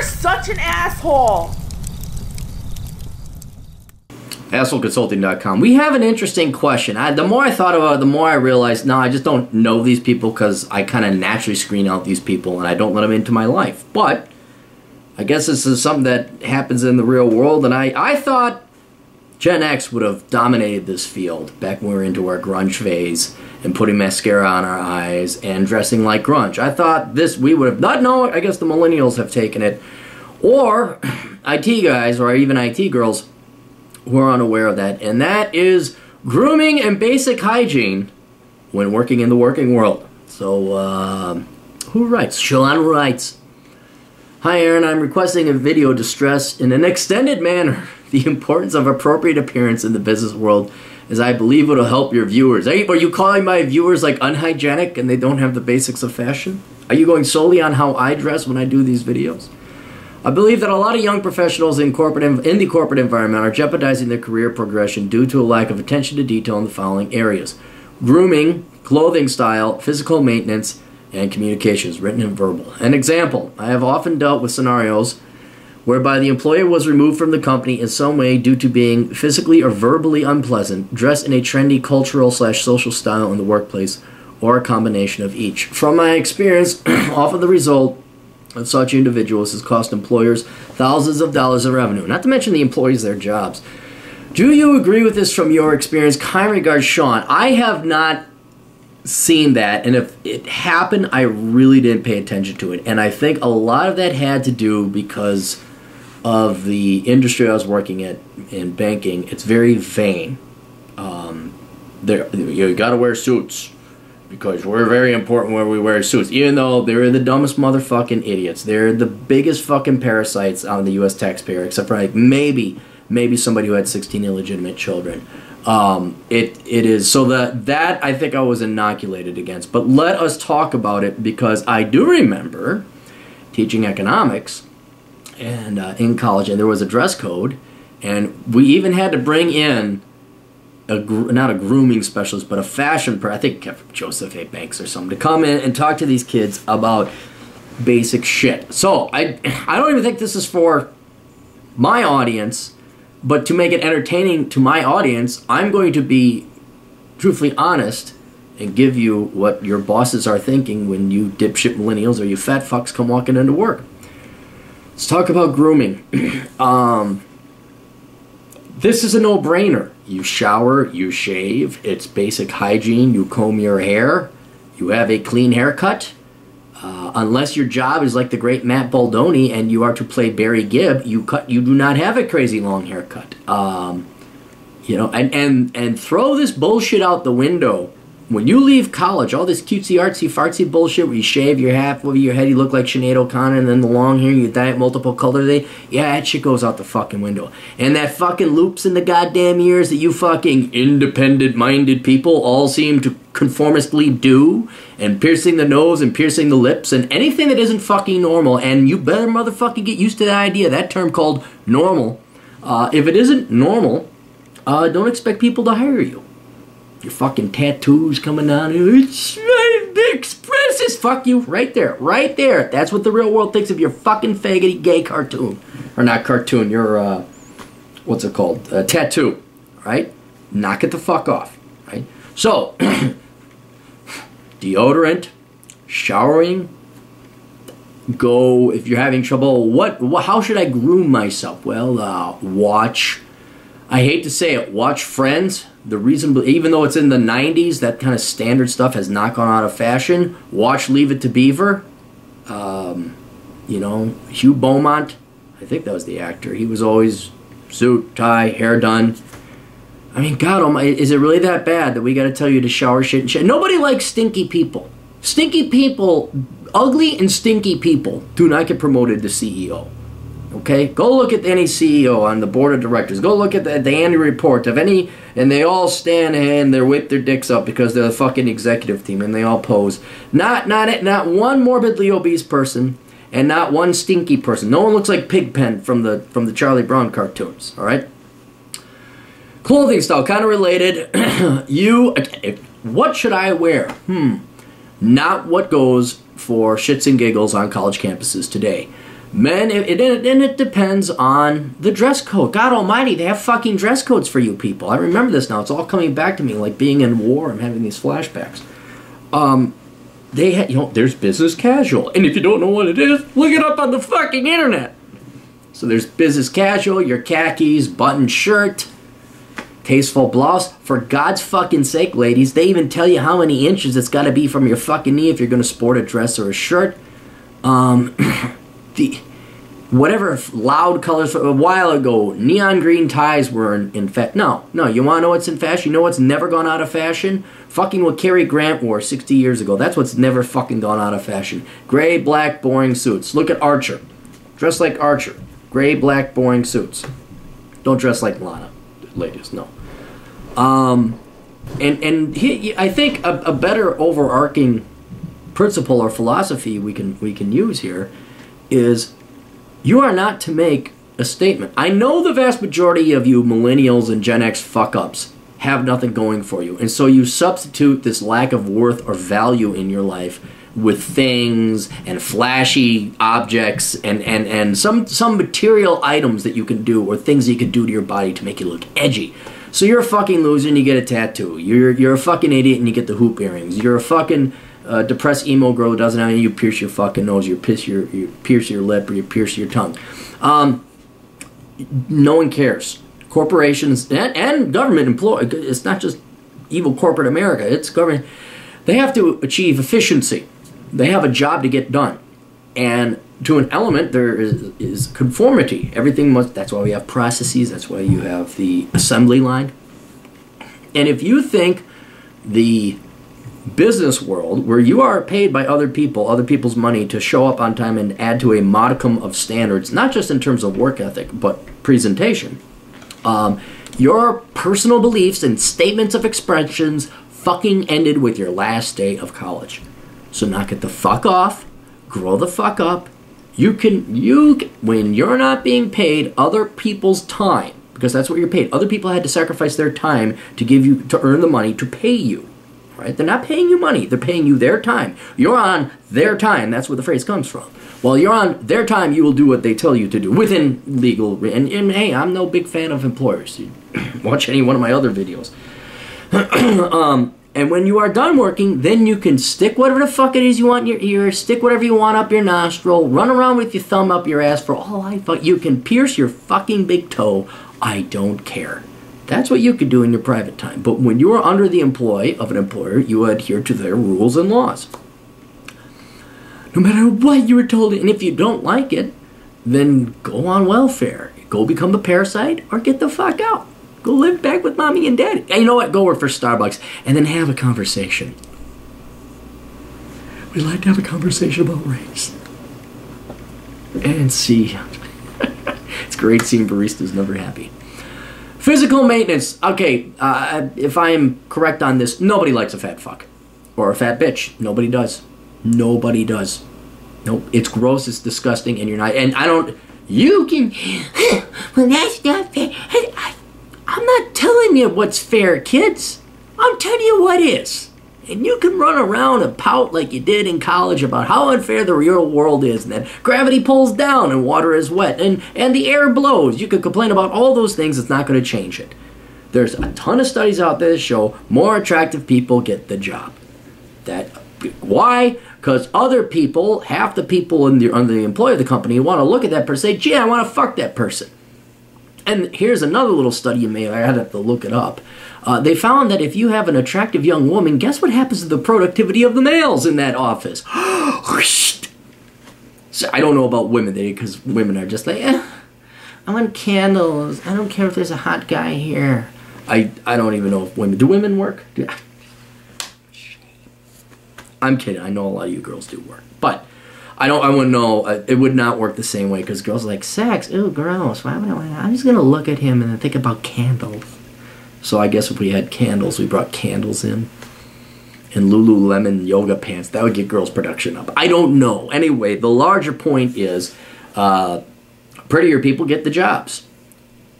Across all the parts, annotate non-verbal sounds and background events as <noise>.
You're such an asshole. AssholeConsulting.com. We have an interesting question. I, the more I thought about it, the more I realized, no, I just don't know these people because I kind of naturally screen out these people and I don't let them into my life. But I guess this is something that happens in the real world, and I, I thought Gen X would have dominated this field back when we were into our grunge phase and putting mascara on our eyes and dressing like grunge. I thought this we would have not known. I guess the millennials have taken it, or <clears throat> IT guys or even IT girls who are unaware of that, and that is grooming and basic hygiene when working in the working world. So, uh, who writes? Shalon writes. Hi, Aaron. I'm requesting a video to stress in an extended manner <laughs> <laughs> the importance of appropriate appearance in the business world, as I believe it'll help your viewers. You, are you calling my viewers like unhygienic and they don't have the basics of fashion? Are you going solely on how I dress when I do these videos? I believe that a lot of young professionals in corporate in the corporate environment are jeopardizing their career progression due to a lack of attention to detail in the following areas: grooming, clothing style, physical maintenance, and communications, written and verbal. An example I have often dealt with scenarios whereby the employer was removed from the company in some way due to being physically or verbally unpleasant, dressed in a trendy cultural slash social style in the workplace, or a combination of each. From my experience, <clears throat> often the result of such individuals has cost employers thousands of dollars in revenue, not to mention the employees their jobs. Do you agree with this from your experience? Kind regards, Sean. I have not seen that and if it happened i really didn't pay attention to it and i think a lot of that had to do because of the industry i was working at in banking it's very vain. Um, there you got to wear suits because we're very important when we wear suits. Even though they're the dumbest motherfucking idiots. They're the biggest fucking parasites on the us taxpayer except for like maybe maybe somebody who had 16 illegitimate children. Um, it it is so that that I think I was inoculated against. But let us talk about it because I do remember teaching economics and uh, in college, and there was a dress code, and we even had to bring in a not a grooming specialist, but a fashion. Per- I think Joseph A. Banks or something to come in and talk to these kids about basic shit. So I I don't even think this is for my audience but to make it entertaining to my audience, I'm going to be truthfully honest and give you what your bosses are thinking when you dipshit millennials or you fat fucks come walking into work. Let's talk about grooming. <clears throat> um, this is a no brainer. You shower, you shave, it's basic hygiene, you comb your hair, you have a clean haircut uh, unless your job is like the great Matt Baldoni and you are to play Barry Gibb, you cut. You do not have a crazy long haircut. Um, you know, and and and throw this bullshit out the window when you leave college, all this cutesy artsy fartsy bullshit where you shave your half over your head, you look like Sinead O'Connor, and then the long hair, you dye it multiple colors, yeah, that shit goes out the fucking window. And that fucking loops in the goddamn ears that you fucking independent minded people all seem to conformistly do, and piercing the nose and piercing the lips, and anything that isn't fucking normal, and you better motherfucking get used to the idea, that term called normal. Uh, if it isn't normal, uh, don't expect people to hire you your fucking tattoos coming down. It's expresses. Fuck you. Right there. Right there. That's what the real world thinks of your fucking faggoty gay cartoon. Or not cartoon, your, uh, what's it called? Uh, tattoo. Right? Knock it the fuck off. Right? So, <clears throat> deodorant, showering, go if you're having trouble what, what how should i groom myself well uh, watch i hate to say it watch friends the reason, even though it's in the 90s, that kind of standard stuff has not gone out of fashion. Watch Leave It to Beaver. Um, you know, Hugh Beaumont. I think that was the actor. He was always suit, tie, hair done. I mean, God, oh my, is it really that bad that we got to tell you to shower shit and shit? Nobody likes stinky people. Stinky people, ugly and stinky people, do not get promoted to CEO. Okay, go look at any CEO on the board of directors. Go look at the, the annual report of any, and they all stand and they whip their dicks up because they're the fucking executive team and they all pose. Not not not one morbidly obese person and not one stinky person. No one looks like Pigpen from the from the Charlie Brown cartoons. All right. Clothing style, kind of related. <clears throat> you, what should I wear? Hmm, not what goes for shits and giggles on college campuses today Men, it, it, and it depends on the dress code. God Almighty, they have fucking dress codes for you people. I remember this now. It's all coming back to me, like being in war. I'm having these flashbacks. Um, they ha- you know, there's business casual, and if you don't know what it is, look it up on the fucking internet. So there's business casual, your khakis, button shirt, tasteful blouse. For God's fucking sake, ladies, they even tell you how many inches it's got to be from your fucking knee if you're going to sport a dress or a shirt. Um, <clears throat> the whatever loud colors a while ago, neon green ties were in, in fashion. No, no, you want to know what's in fashion? You know what's never gone out of fashion? Fucking what Cary Grant wore 60 years ago. That's what's never fucking gone out of fashion. Gray, black, boring suits. Look at Archer. Dress like Archer. Gray, black, boring suits. Don't dress like Lana, ladies. No. Um, and and he, I think a, a better overarching principle or philosophy we can we can use here is you are not to make a statement. I know the vast majority of you millennials and Gen X fuck ups have nothing going for you. And so you substitute this lack of worth or value in your life with things and flashy objects and, and, and some some material items that you can do or things you can do to your body to make you look edgy. So you're a fucking loser and you get a tattoo. You're you're a fucking idiot and you get the hoop earrings. You're a fucking uh, depressed emo girl doesn't have. You pierce your fucking nose. You pierce your you pierce your lip or you pierce your tongue. Um, no one cares. Corporations and, and government employ. It's not just evil corporate America. It's government. They have to achieve efficiency. They have a job to get done, and to an element there is, is conformity. Everything must. That's why we have processes. That's why you have the assembly line. And if you think the business world where you are paid by other people, other people's money to show up on time and add to a modicum of standards, not just in terms of work ethic, but presentation. Um, your personal beliefs and statements of expressions fucking ended with your last day of college. So knock it the fuck off, grow the fuck up. You can, you, when you're not being paid other people's time, because that's what you're paid. Other people had to sacrifice their time to give you, to earn the money to pay you right? They're not paying you money, they're paying you their time. You're on their time, that's where the phrase comes from. While you're on their time, you will do what they tell you to do within legal. And, and hey, I'm no big fan of employers. <coughs> Watch any one of my other videos. <coughs> um, and when you are done working, then you can stick whatever the fuck it is you want in your ear, stick whatever you want up your nostril, run around with your thumb up your ass for all I fuck. You can pierce your fucking big toe. I don't care. That's what you could do in your private time. But when you are under the employ of an employer, you adhere to their rules and laws. No matter what you were told, and if you don't like it, then go on welfare. Go become a parasite or get the fuck out. Go live back with mommy and daddy. You know what? Go work for Starbucks and then have a conversation. We'd like to have a conversation about race. And see. <laughs> it's great seeing baristas never happy. Physical maintenance. Okay, uh, if I am correct on this, nobody likes a fat fuck or a fat bitch. Nobody does. Nobody does. Nope. It's gross. It's disgusting, and you're not. And I don't. You can. <laughs> well, that's not fair. I, I'm not telling you what's fair, kids. I'm telling you what is. And you can run around and pout like you did in college about how unfair the real world is, and that gravity pulls down and water is wet, and, and the air blows. You can complain about all those things, it's not going to change it. There's a ton of studies out there that show more attractive people get the job. That why? Because other people, half the people in the under the employee of the company, want to look at that person and say, "Gee, I want to fuck that person." And here's another little study you may I had to look it up. Uh, they found that if you have an attractive young woman, guess what happens to the productivity of the males in that office? <gasps> so I don't know about women because women are just like, eh, I want candles. I don't care if there's a hot guy here. I, I don't even know if women do women work. I'm kidding. I know a lot of you girls do work, but I don't. I wouldn't know. Uh, it would not work the same way because girls like sex. Ew, gross. Why would I? I'm just gonna look at him and think about candles. So I guess if we had candles, we brought candles in. And Lululemon yoga pants, that would get girls' production up. I don't know. Anyway, the larger point is uh, prettier people get the jobs.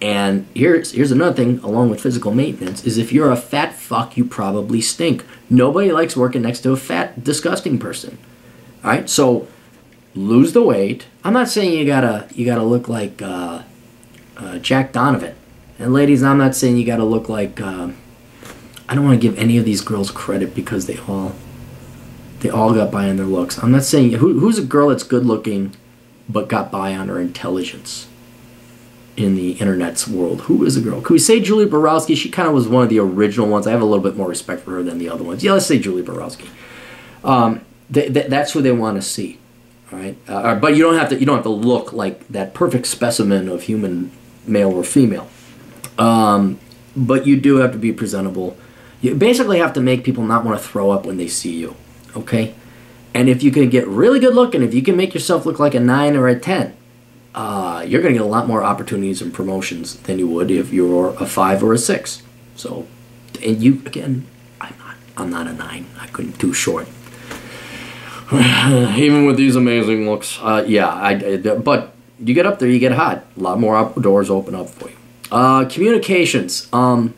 And here's here's another thing, along with physical maintenance, is if you're a fat fuck, you probably stink. Nobody likes working next to a fat, disgusting person. All right, so lose the weight. I'm not saying you gotta you gotta look like uh, uh, Jack Donovan, and ladies, I'm not saying you gotta look like. Uh, I don't want to give any of these girls credit because they all they all got by on their looks. I'm not saying who, who's a girl that's good looking but got by on her intelligence in the internet's world. Who is a girl? Can we say Julie Borowski? She kind of was one of the original ones. I have a little bit more respect for her than the other ones. Yeah, let's say Julie Borowski. Um, th- th- that's who they want to see. All right, uh, but you don't have to. You don't have to look like that perfect specimen of human male or female. Um, but you do have to be presentable. You basically have to make people not want to throw up when they see you. Okay, and if you can get really good looking, if you can make yourself look like a nine or a ten, uh, you're going to get a lot more opportunities and promotions than you would if you're a five or a six. So, and you again, I'm not. I'm not a nine. I couldn't too short. <sighs> Even with these amazing looks, uh, yeah. I, I, but you get up there, you get hot. A lot more doors open up for you. Uh, communications. Um,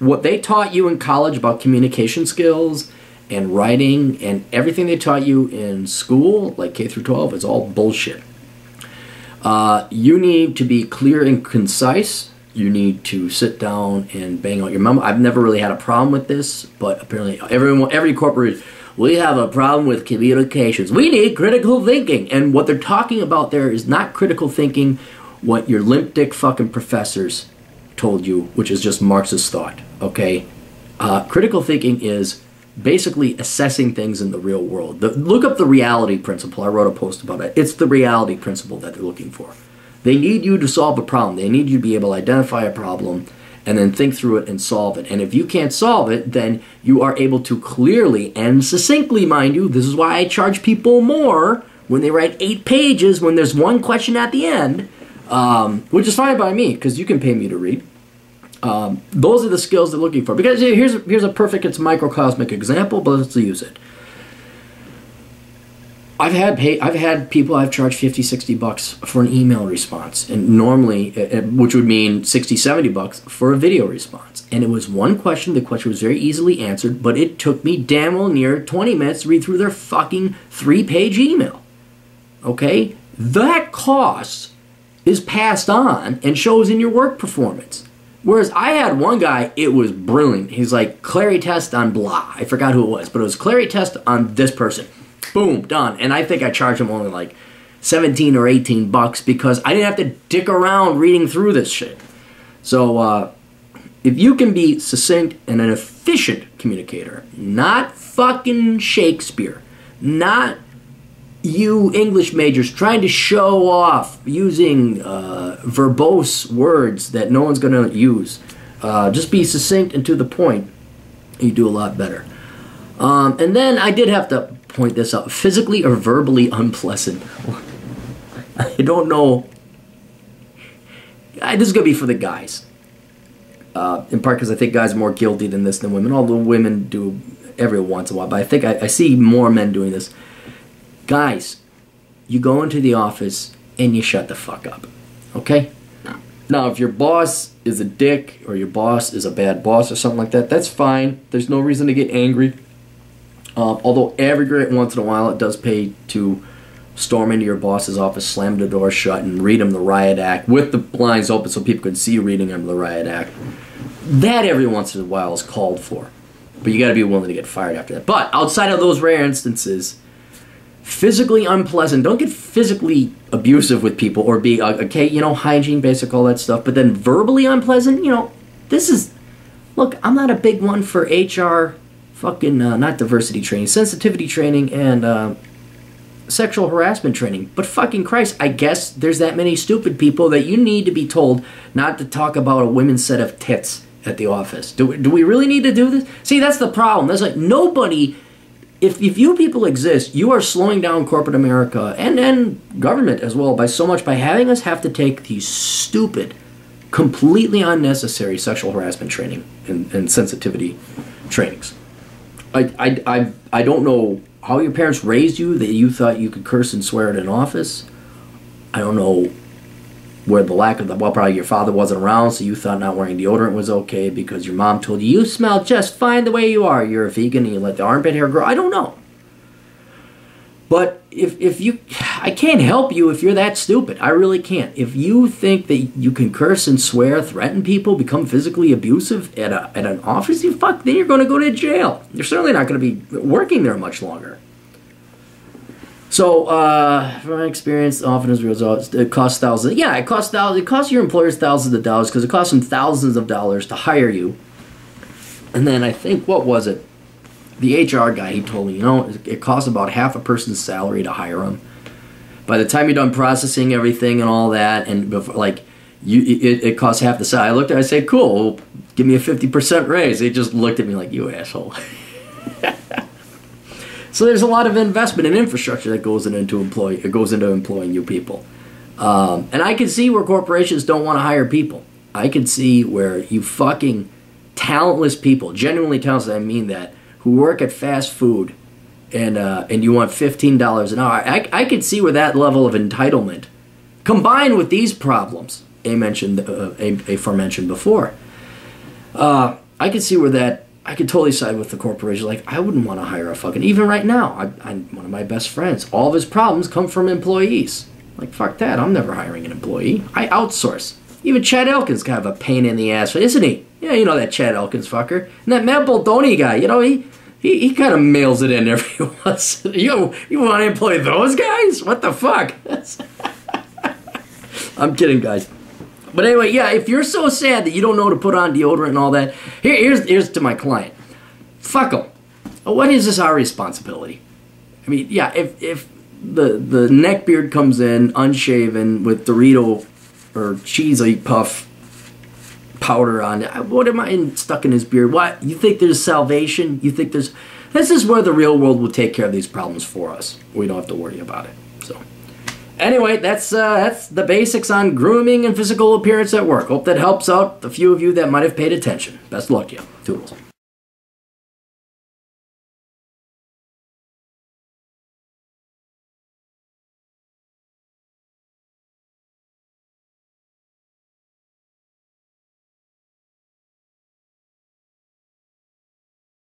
what they taught you in college about communication skills and writing and everything they taught you in school, like K through 12, is all bullshit. Uh, you need to be clear and concise. You need to sit down and bang out your memo. I've never really had a problem with this, but apparently everyone, every corporate, we have a problem with communications. We need critical thinking, and what they're talking about there is not critical thinking. What your limp dick fucking professors told you, which is just Marxist thought. Okay, uh, critical thinking is basically assessing things in the real world. The, look up the reality principle. I wrote a post about it. It's the reality principle that they're looking for. They need you to solve a problem. They need you to be able to identify a problem and then think through it and solve it. And if you can't solve it, then you are able to clearly and succinctly, mind you, this is why I charge people more when they write eight pages when there's one question at the end, um, which is fine by me because you can pay me to read. Um, those are the skills they're looking for. Because here's here's a perfect, it's microcosmic example, but let's use it. I've had pay, I've had people I've charged 50, 60 bucks for an email response, and normally, uh, uh, which would mean 60, 70 bucks for a video response. And it was one question. The question was very easily answered, but it took me damn well near 20 minutes to read through their fucking three page email. Okay? That cost is passed on and shows in your work performance. Whereas I had one guy, it was brilliant. He's like, Clarey test on blah. I forgot who it was, but it was Clarey test on this person. Boom, done. And I think I charged him only like 17 or 18 bucks because I didn't have to dick around reading through this shit. So, uh, if you can be succinct and an efficient communicator, not fucking Shakespeare, not you English majors trying to show off using uh, verbose words that no one's going to use. Uh, just be succinct and to the point. You do a lot better. Um, and then I did have to point this out physically or verbally unpleasant. <laughs> I don't know. I, this is going to be for the guys. Uh, in part because I think guys are more guilty than this than women, although women do every once in a while. But I think I, I see more men doing this Guys, you go into the office and you shut the fuck up. Okay? Now, if your boss is a dick or your boss is a bad boss or something like that, that's fine. There's no reason to get angry. Um, although every great once in a while it does pay to storm into your boss's office, slam the door shut, and read him the riot act with the blinds open so people can see you reading him the riot act. That every once in a while is called for. But you got to be willing to get fired after that. But outside of those rare instances, physically unpleasant. Don't get physically abusive with people or be uh, okay. You know, hygiene, basic, all that stuff. But then verbally unpleasant. You know, this is. Look, I'm not a big one for HR, fucking uh, not diversity training, sensitivity training, and uh, sexual harassment training. But fucking Christ, I guess there's that many stupid people that you need to be told not to talk about a women's set of tits at the office. Do, do we really need to do this? See, that's the problem. There's like nobody if, if you people exist, you are slowing down corporate America and, and government as well by so much by having us have to take these stupid, completely unnecessary sexual harassment training and, and sensitivity trainings. I, I, I, I don't know how your parents raised you that you thought you could curse and swear at an office. I don't know where the lack of the well probably your father wasn't around so you thought not wearing deodorant was okay because your mom told you you smell just fine the way you are you're a vegan and you let the armpit hair grow i don't know but if if you I can't help you if you're that stupid. I really can't. If you think that you can curse and swear, threaten people, become physically abusive at a at an office, you fuck, then you're going to go to jail. You're certainly not going to be working there much longer. So, uh, from my experience, often as a result, it costs thousands. Yeah, it costs thousands. It costs your employers thousands of dollars because it costs them thousands of dollars to hire you. And then I think what was it? The HR guy he told me, you know, it costs about half a person's salary to hire them. By the time you're done processing everything and all that, and before, like, you it, it costs half the salary. I looked at, it, I said, cool, give me a fifty percent raise. They just looked at me like, you asshole. <laughs> So there's a lot of investment in infrastructure that goes into employ it goes into employing you people. Um, and I can see where corporations don't want to hire people. I can see where you fucking talentless people, genuinely talented, I mean that, who work at fast food and uh, and you want fifteen dollars an hour. I I could see where that level of entitlement, combined with these problems, a mentioned uh, a, aforementioned before, uh, I could see where that I could totally side with the corporation. Like, I wouldn't want to hire a fucking. Even right now, I, am one of my best friends. All of his problems come from employees. Like, fuck that. I'm never hiring an employee. I outsource. Even Chad Elkins kind of a pain in the ass, isn't he? Yeah, you know that Chad Elkins fucker. And that Matt Baldoni guy, you know, he he, he kind of mails it in every <laughs> once. you you want to employ those guys? What the fuck? <laughs> I'm kidding, guys. But anyway, yeah, if you're so sad that you don't know to put on deodorant and all that, here, here's here's to my client. Fuck them. Uh, what is this our responsibility? I mean, yeah, if if the the neckbeard comes in unshaven with Dorito or cheesy puff powder on it, uh, what am I in, stuck in his beard? What you think there's salvation? You think there's this is where the real world will take care of these problems for us. We don't have to worry about it. Anyway, that's uh, that's the basics on grooming and physical appearance at work. Hope that helps out the few of you that might have paid attention. Best luck to you. Toodles.